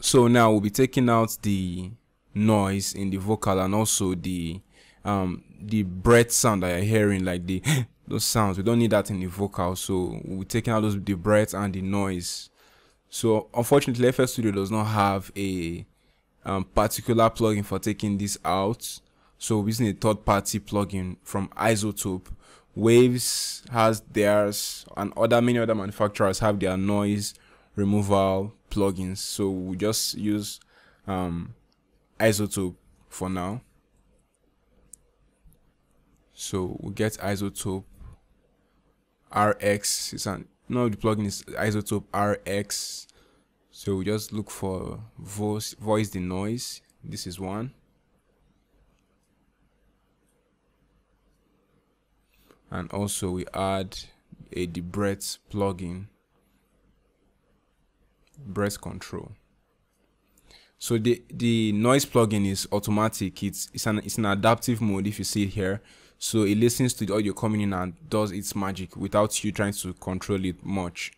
so now we'll be taking out the noise in the vocal and also the um the breath sound that you're hearing like the those sounds. We don't need that in the vocal. So we're taking out those the breath and the noise. So unfortunately FL Studio does not have a um, particular plugin for taking this out. So we're using a third-party plugin from iZotope waves has theirs and other many other manufacturers have their noise removal plugins. So we just use um, iZotope for now. So we get iZotope rx it's an no the plugin is iZotope rx so we just look for voice Voice De-noise. This is one. And also we add a the breath plugin breath control. So the the noise plugin is automatic. It's it's an it's an adaptive mode if you see it here. So it listens to the audio coming in and does its magic without you trying to control it much.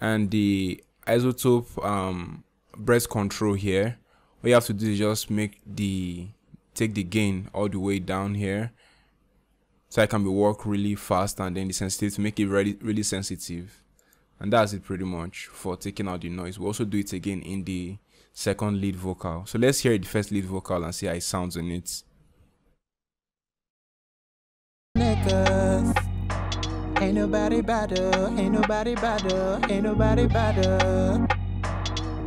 And the iZotope um breath control here all you have to do is just make the take the gain all the way down here. So I can be work really fast and then the sensitivity to make it really really sensitive and that's it pretty much for taking out the noise we also do it again in the second lead vocal so let's hear the first lead vocal and see how it sounds in it. Ain't nobody better, ain't nobody better, ain't nobody better.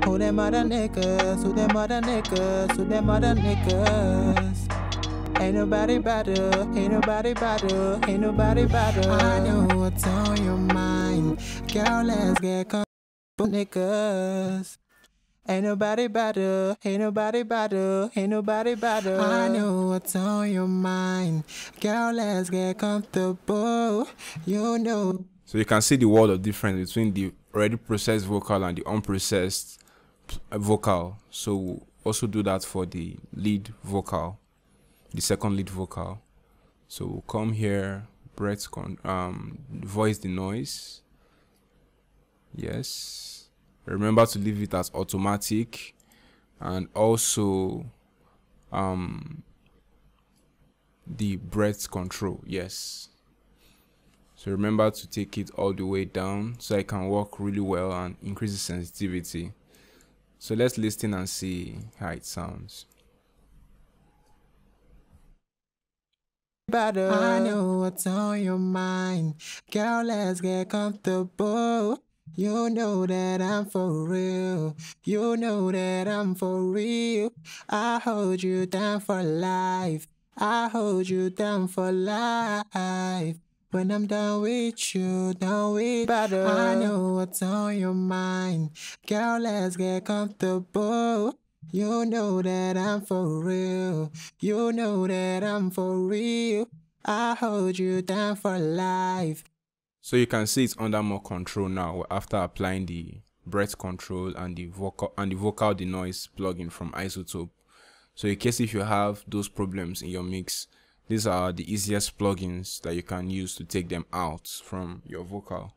Who them other niggas, who them other niggas, who them other niggas. Ain't nobody better, ain't nobody better, ain't nobody better. I know what's on your mind. Girl, let's get comfortable, niggas. Ain't nobody better, ain't nobody better, ain't nobody better. I know what's on your mind. Girl, let's get comfortable. You know. So you can see the world of difference between the already processed vocal and the unprocessed vocal. So also do that for the lead vocal the second lead vocal. So we'll come here, breath con um Voice De-noise. Yes. Remember to leave it as automatic and also um the breath control. Yes. So remember to take it all the way down so I can work really well and increase the sensitivity. So let's listen and see how it sounds. better. I know what's on your mind. Girl, let's get comfortable. You know that I'm for real. You know that I'm for real. I hold you down for life. I hold you down for life. When I'm done with you, done with better. I know what's on your mind. Girl, let's get comfortable. You know that I'm for real. You know that I'm for real. I hold you down for life. So you can see it's under more control now after applying the breath control and the vocal and the vocal denoise plugin from iZotope. So in case if you have those problems in your mix, these are the easiest plugins that you can use to take them out from your vocal.